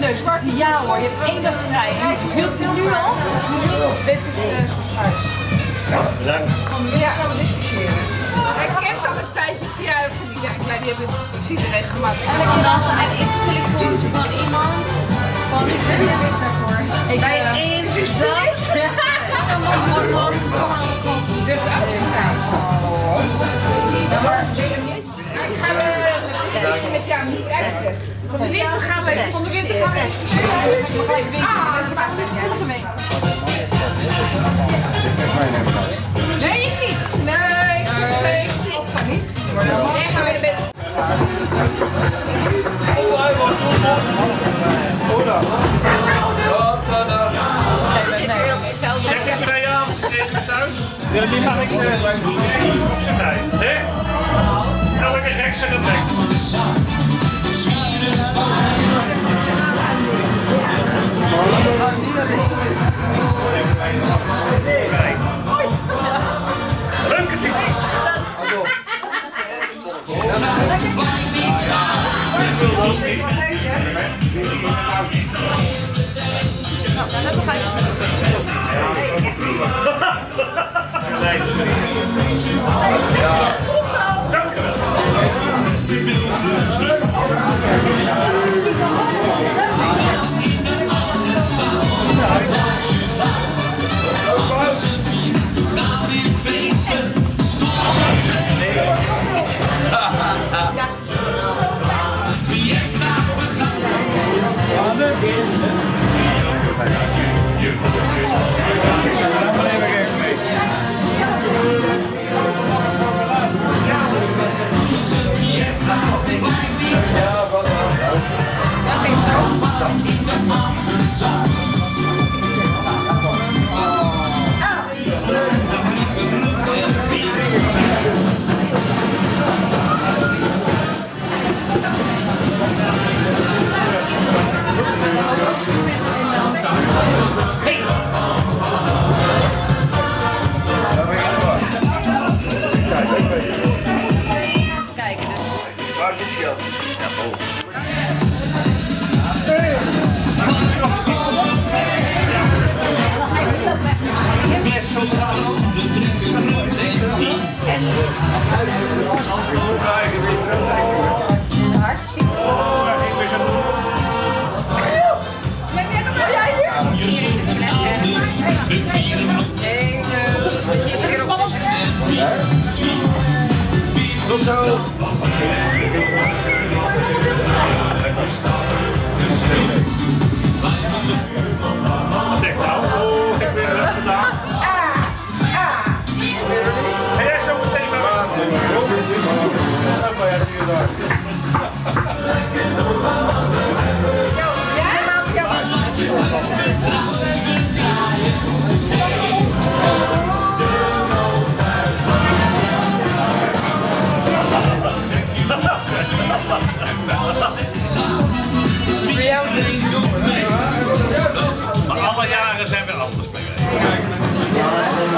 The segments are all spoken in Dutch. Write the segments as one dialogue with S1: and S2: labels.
S1: Dus ja hoor, je hebt één dag vrij. Wilt u nu al?
S2: Dit is uh,
S3: Bedankt.
S2: Ja, gaan we discussiëren. Hij kent al een tijdje, ik zie uit zijn die klein, die hebben precies recht gemaakt.
S4: En dan een eerste telefoontje van iemand. Van ik zit hier weer voor.
S1: Ik,
S4: Bij
S1: eh,
S4: één dag. Morgen morgen gewoon
S2: Dus dat is zijn. Ik ga uh, met jou niet. Van de winter gaan wij, van de winter gaan wij discussiëren. Ah, dat maakt het mee. Nee, ik niet. Nee, ik nee, ik van niet. Nee, maar we met...
S3: Oh, hij.
S5: Zeg ik bij jou tegen thuis? Ja, die mag ik uh, op zijn tijd, hè? Elke gek zijn het
S1: in
S5: the options are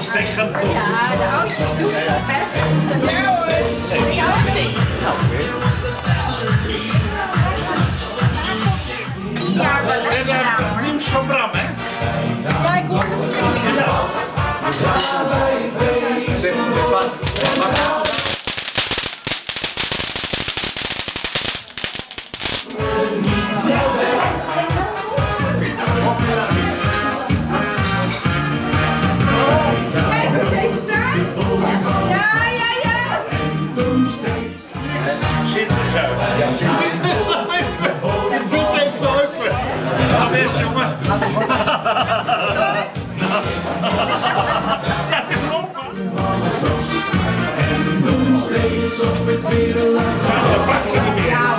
S5: Ik het.
S4: Ja, de oudste doet het hè? Ja hoor. Ja hoor. Tien jaar wel
S5: En dan nieuws van Bram, hè?
S1: Ja, ik hoor het.
S5: Ja.
S2: Ja,
S5: het is open. Dat pak je niet meer.
S4: Ja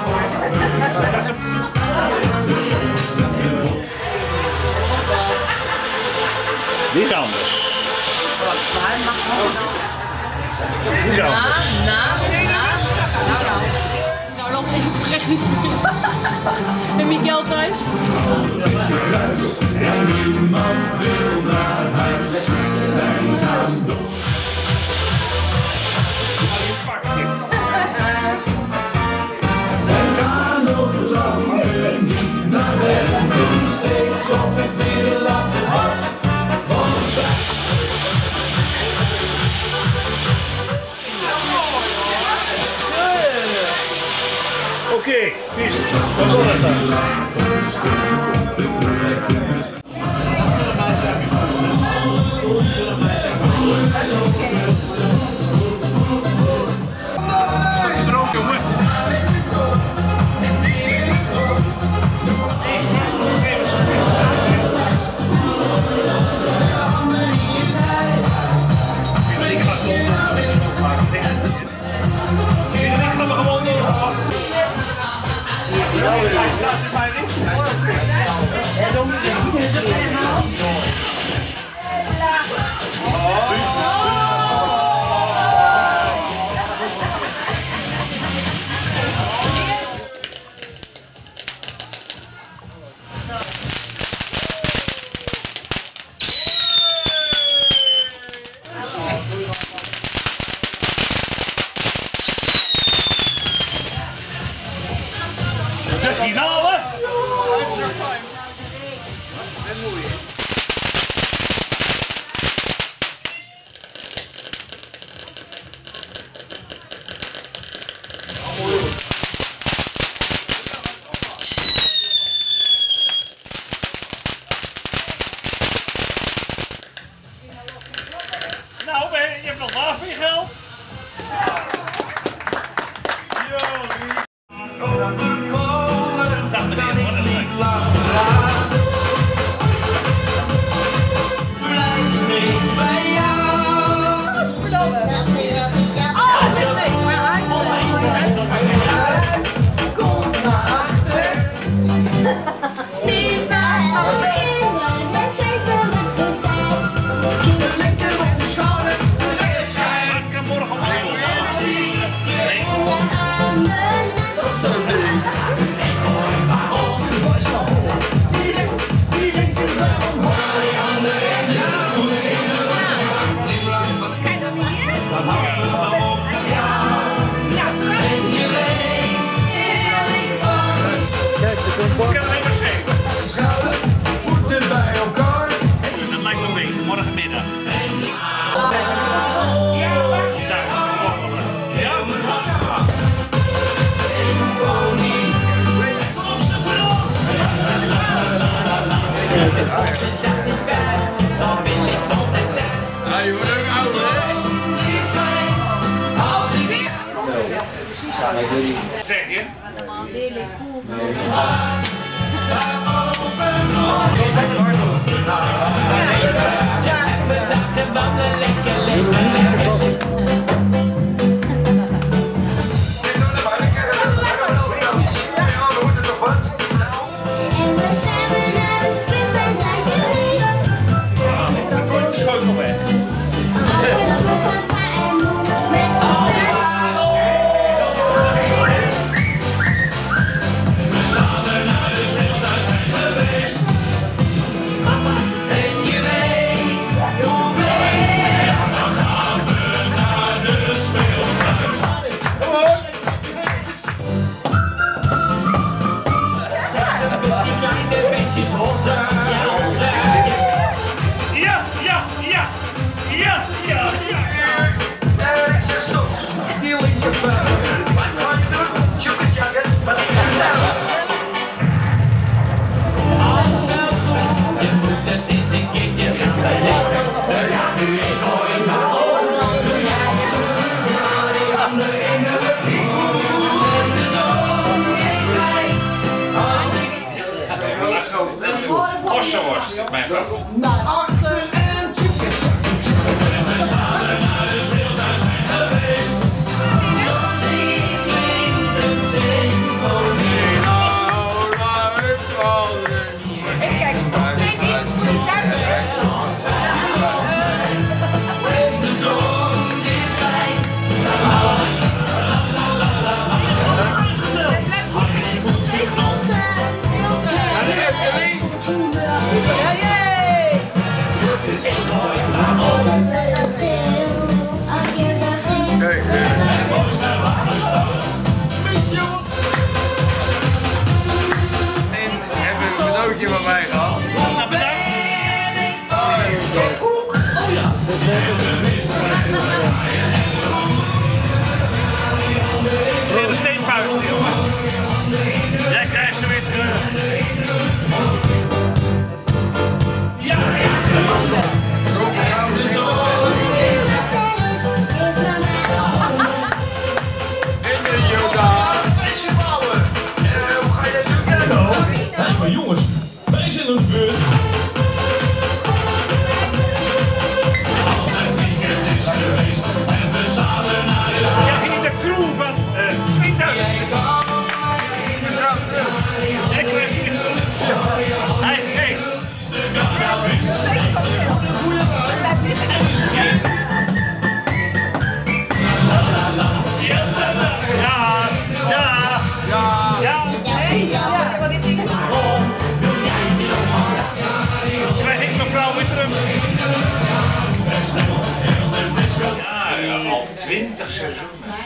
S5: Die is anders. Die is anders.
S1: na, na. echt niets meer. En Miguel thuis?
S5: Pak je. Oké, Pies, wat wil dat dan? Erop, Ik heb Ja.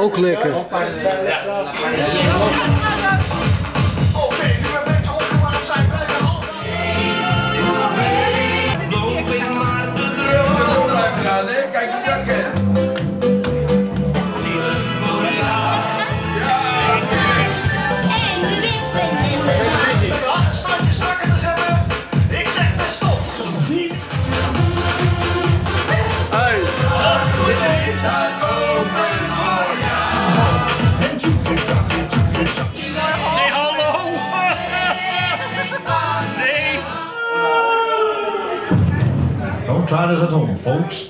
S3: ook
S6: lekker.
S7: Folks.